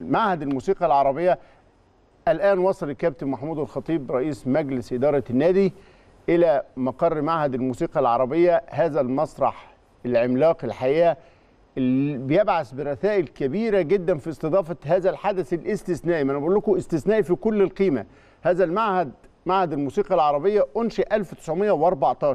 معهد الموسيقى العربية. الآن وصل الكابتن محمود الخطيب رئيس مجلس إدارة النادي إلى مقر معهد الموسيقى العربية. هذا المسرح العملاق الحقيقة اللي بيبعث برسائل كبيرة جدا في استضافة هذا الحدث الاستثنائي. ما أنا بقول لكم استثنائي في كل القيمة. هذا المعهد معهد الموسيقى العربية أنشئ 1914